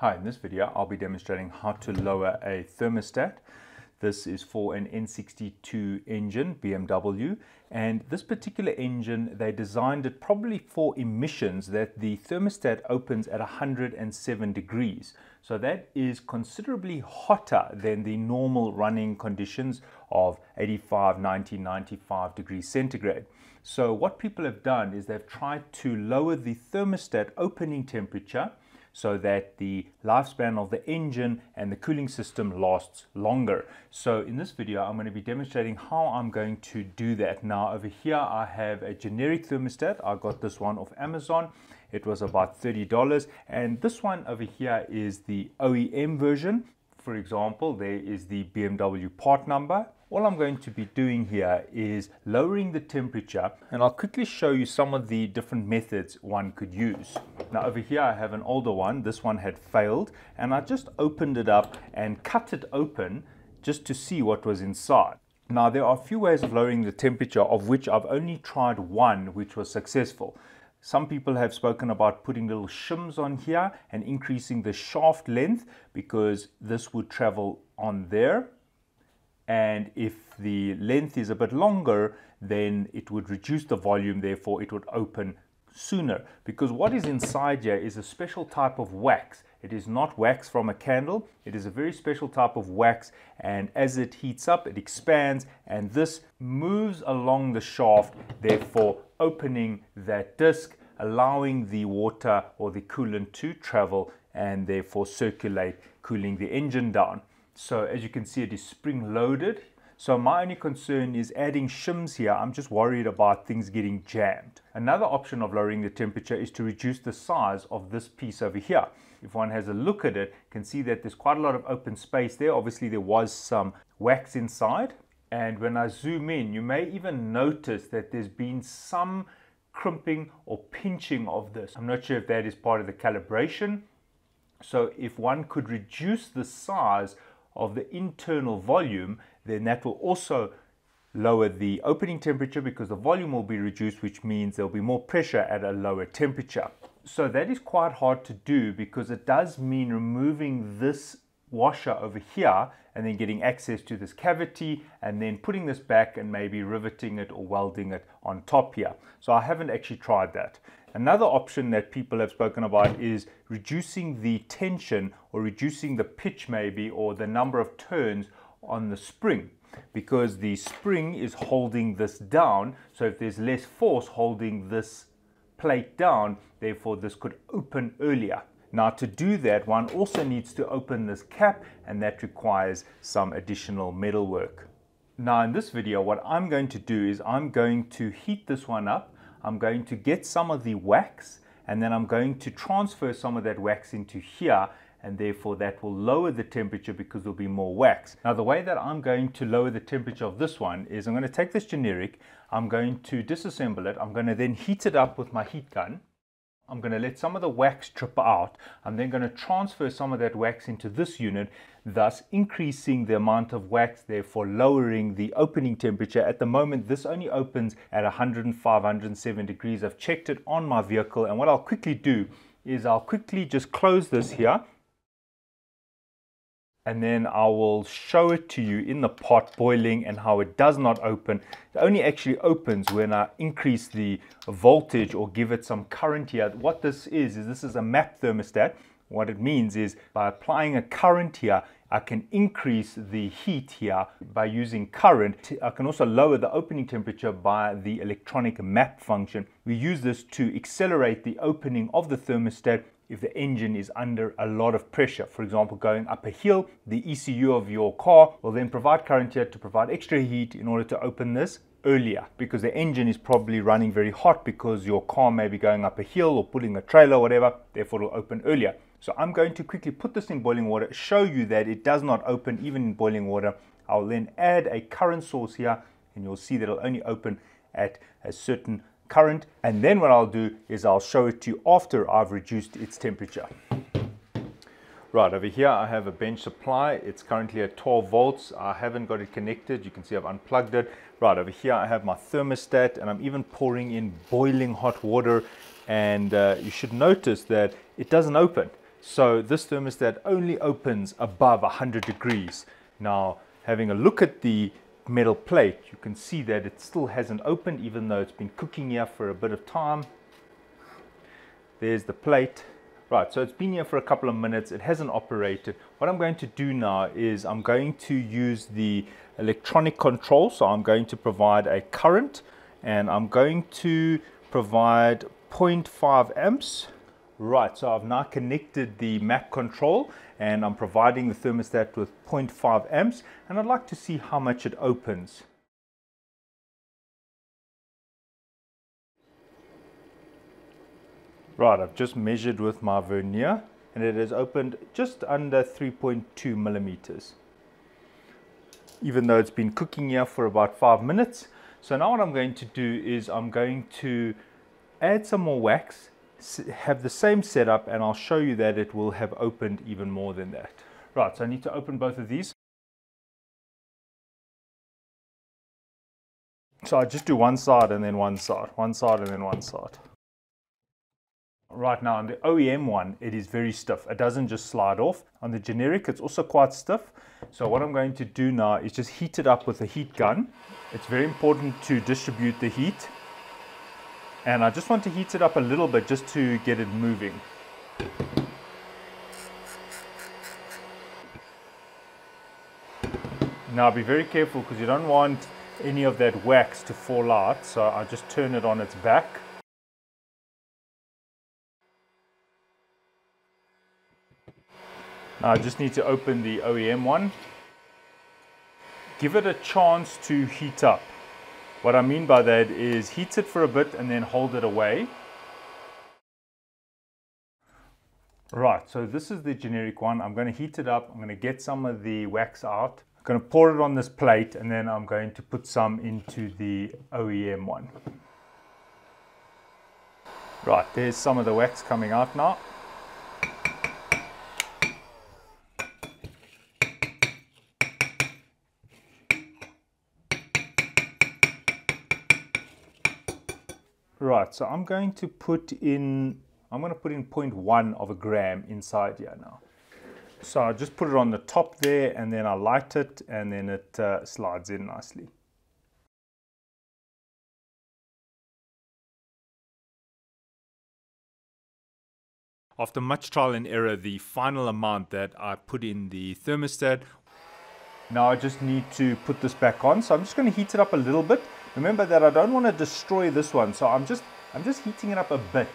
Hi, in this video I'll be demonstrating how to lower a thermostat. This is for an N62 engine, BMW, and this particular engine, they designed it probably for emissions that the thermostat opens at 107 degrees. So that is considerably hotter than the normal running conditions of 85, 90, 95 degrees centigrade. So what people have done is they've tried to lower the thermostat opening temperature so that the lifespan of the engine and the cooling system lasts longer. So in this video, I'm going to be demonstrating how I'm going to do that. Now over here, I have a generic thermostat. I got this one off Amazon. It was about $30. And this one over here is the OEM version. For example, there is the BMW part number all I'm going to be doing here is lowering the temperature and I'll quickly show you some of the different methods one could use. Now over here I have an older one, this one had failed and I just opened it up and cut it open just to see what was inside. Now there are a few ways of lowering the temperature of which I've only tried one which was successful. Some people have spoken about putting little shims on here and increasing the shaft length because this would travel on there and if the length is a bit longer then it would reduce the volume therefore it would open sooner. Because what is inside here is a special type of wax. It is not wax from a candle. It is a very special type of wax. And as it heats up it expands and this moves along the shaft therefore opening that disc allowing the water or the coolant to travel and therefore circulate cooling the engine down so as you can see, it is spring loaded. So my only concern is adding shims here. I'm just worried about things getting jammed. Another option of lowering the temperature is to reduce the size of this piece over here. If one has a look at it, can see that there's quite a lot of open space there. Obviously there was some wax inside. And when I zoom in, you may even notice that there's been some crimping or pinching of this. I'm not sure if that is part of the calibration. So if one could reduce the size of the internal volume, then that will also lower the opening temperature because the volume will be reduced, which means there'll be more pressure at a lower temperature. So that is quite hard to do because it does mean removing this washer over here and then getting access to this cavity and then putting this back and maybe riveting it or welding it on top here. So I haven't actually tried that. Another option that people have spoken about is reducing the tension or reducing the pitch maybe or the number of turns on the spring because the spring is holding this down. So if there's less force holding this plate down, therefore this could open earlier. Now to do that, one also needs to open this cap and that requires some additional metal work. Now in this video, what I'm going to do is I'm going to heat this one up I'm going to get some of the wax and then I'm going to transfer some of that wax into here and therefore that will lower the temperature because there'll be more wax. Now the way that I'm going to lower the temperature of this one is I'm going to take this generic, I'm going to disassemble it, I'm going to then heat it up with my heat gun I'm going to let some of the wax drip out. I'm then going to transfer some of that wax into this unit, thus increasing the amount of wax, therefore lowering the opening temperature. At the moment, this only opens at 105, 107 degrees. I've checked it on my vehicle, and what I'll quickly do is I'll quickly just close this here and then I will show it to you in the pot boiling and how it does not open. It only actually opens when I increase the voltage or give it some current here. What this is, is this is a map thermostat. What it means is by applying a current here, I can increase the heat here by using current. I can also lower the opening temperature by the electronic map function. We use this to accelerate the opening of the thermostat if the engine is under a lot of pressure. For example, going up a hill, the ECU of your car will then provide current here to provide extra heat in order to open this earlier because the engine is probably running very hot because your car may be going up a hill or pulling a trailer or whatever, therefore it'll open earlier. So I'm going to quickly put this in boiling water, show you that it does not open even in boiling water. I'll then add a current source here and you'll see that it'll only open at a certain current and then what I'll do is I'll show it to you after I've reduced its temperature. Right, over here I have a bench supply. It's currently at 12 volts. I haven't got it connected. You can see I've unplugged it. Right, over here I have my thermostat and I'm even pouring in boiling hot water and uh, you should notice that it doesn't open. So this thermostat only opens above 100 degrees. Now, having a look at the metal plate, you can see that it still hasn't opened even though it's been cooking here for a bit of time. There's the plate. Right, so it's been here for a couple of minutes. It hasn't operated. What I'm going to do now is I'm going to use the electronic control. So I'm going to provide a current and I'm going to provide 0.5 amps. Right, so I've now connected the map control and I'm providing the thermostat with 0.5 amps and I'd like to see how much it opens. Right, I've just measured with my vernier and it has opened just under 3.2 millimeters. Even though it's been cooking here for about five minutes. So now what I'm going to do is I'm going to add some more wax, have the same setup and I'll show you that it will have opened even more than that. Right, so I need to open both of these. So I just do one side and then one side, one side and then one side right now on the OEM one, it is very stiff. It doesn't just slide off. On the generic, it's also quite stiff. So what I'm going to do now is just heat it up with a heat gun. It's very important to distribute the heat. And I just want to heat it up a little bit just to get it moving. Now be very careful because you don't want any of that wax to fall out. So I just turn it on its back. Now I just need to open the OEM one. Give it a chance to heat up. What I mean by that is heat it for a bit and then hold it away. Right, so this is the generic one. I'm going to heat it up. I'm going to get some of the wax out. I'm going to pour it on this plate and then I'm going to put some into the OEM one. Right, there's some of the wax coming out now. Right, so I'm going to put in, I'm going to put in 0.1 of a gram inside here now. So I just put it on the top there and then I light it and then it uh, slides in nicely. After much trial and error, the final amount that I put in the thermostat. Now I just need to put this back on. So I'm just going to heat it up a little bit Remember that I don't want to destroy this one, so I'm just, I'm just heating it up a bit.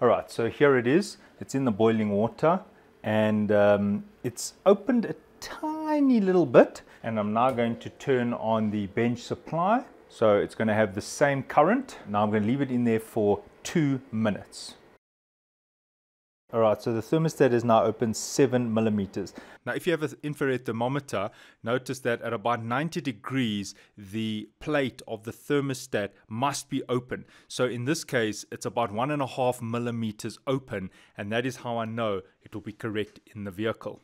All right, so here it is. It's in the boiling water and um, it's opened a tiny little bit. And I'm now going to turn on the bench supply. So it's going to have the same current. Now I'm going to leave it in there for two minutes. All right, so the thermostat is now open seven millimeters. Now, if you have an infrared thermometer, notice that at about 90 degrees, the plate of the thermostat must be open. So in this case, it's about one and a half millimeters open, and that is how I know it will be correct in the vehicle.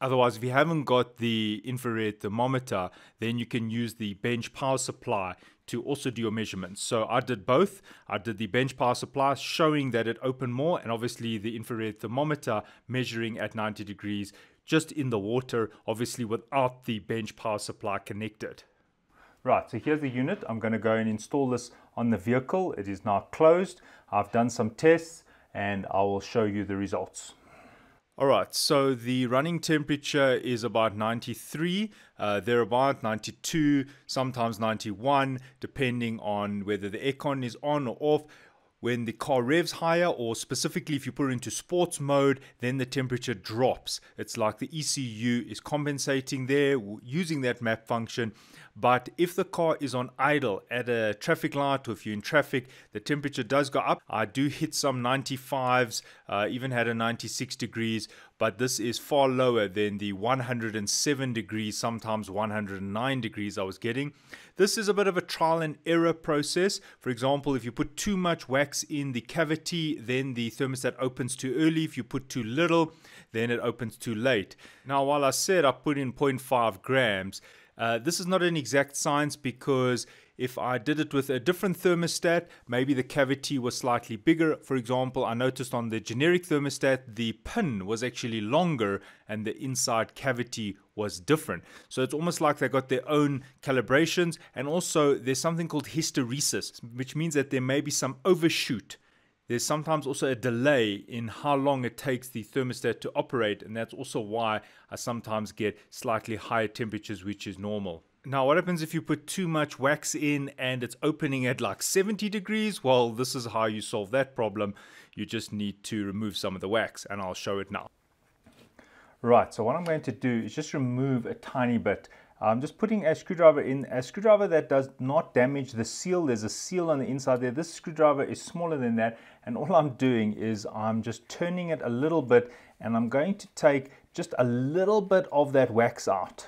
Otherwise, if you haven't got the infrared thermometer, then you can use the bench power supply to also do your measurements. So I did both. I did the bench power supply showing that it opened more, and obviously the infrared thermometer measuring at 90 degrees just in the water, obviously without the bench power supply connected. Right, so here's the unit. I'm going to go and install this on the vehicle. It is now closed. I've done some tests and I will show you the results. All right, so the running temperature is about 93, uh, about 92, sometimes 91, depending on whether the aircon is on or off. When the car revs higher, or specifically if you put it into sports mode, then the temperature drops. It's like the ECU is compensating there using that map function. But if the car is on idle at a traffic light or if you're in traffic, the temperature does go up. I do hit some 95s, uh, even had a 96 degrees, but this is far lower than the 107 degrees, sometimes 109 degrees I was getting. This is a bit of a trial and error process. For example, if you put too much wax in the cavity, then the thermostat opens too early. If you put too little, then it opens too late. Now, while I said I put in 0.5 grams, uh, this is not an exact science because if I did it with a different thermostat, maybe the cavity was slightly bigger. For example, I noticed on the generic thermostat, the pin was actually longer and the inside cavity was different. So it's almost like they got their own calibrations. And also, there's something called hysteresis, which means that there may be some overshoot there's sometimes also a delay in how long it takes the thermostat to operate, and that's also why I sometimes get slightly higher temperatures, which is normal. Now, what happens if you put too much wax in and it's opening at like 70 degrees? Well, this is how you solve that problem. You just need to remove some of the wax, and I'll show it now. Right, so what I'm going to do is just remove a tiny bit I'm just putting a screwdriver in, a screwdriver that does not damage the seal. There's a seal on the inside there. This screwdriver is smaller than that. And all I'm doing is I'm just turning it a little bit and I'm going to take just a little bit of that wax out.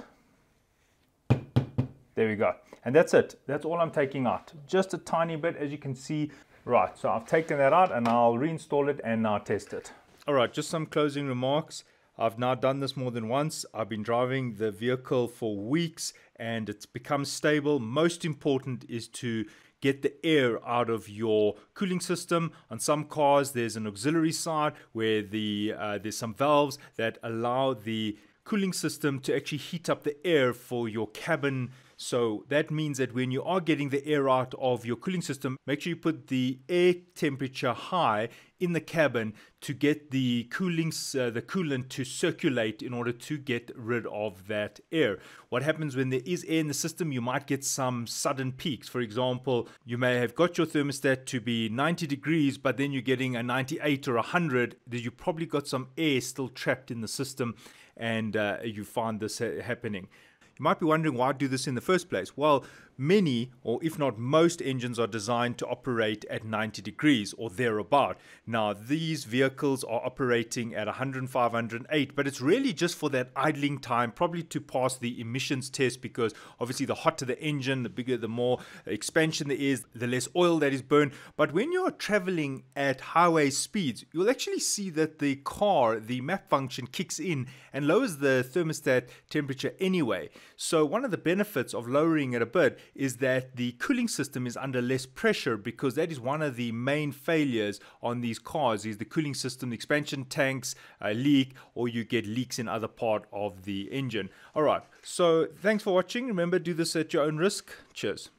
There we go. And that's it. That's all I'm taking out. Just a tiny bit, as you can see. Right, so I've taken that out and I'll reinstall it and now test it. All right, just some closing remarks. I've now done this more than once. I've been driving the vehicle for weeks and it's become stable. Most important is to get the air out of your cooling system. On some cars, there's an auxiliary side where the uh, there's some valves that allow the cooling system to actually heat up the air for your cabin so that means that when you are getting the air out of your cooling system, make sure you put the air temperature high in the cabin to get the cooling uh, the coolant to circulate in order to get rid of that air. What happens when there is air in the system, you might get some sudden peaks. For example, you may have got your thermostat to be 90 degrees, but then you're getting a 98 or 100, then you probably got some air still trapped in the system and uh, you find this ha- happening. You might be wondering why I do this in the first place. Well, many, or if not most, engines are designed to operate at 90 degrees or thereabout. Now, these vehicles are operating at 105, 108, but it's really just for that idling time, probably to pass the emissions test because obviously the hotter the engine, the bigger, the more expansion there is, the less oil that is burned. But when you're traveling at highway speeds, you'll actually see that the car, the map function kicks in and lowers the thermostat temperature anyway. So, one of the benefits of lowering it a bit is that the cooling system is under less pressure because that is one of the main failures on these cars is the cooling system, the expansion tanks uh, leak or you get leaks in other part of the engine. All right, so thanks for watching. Remember, do this at your own risk. Cheers.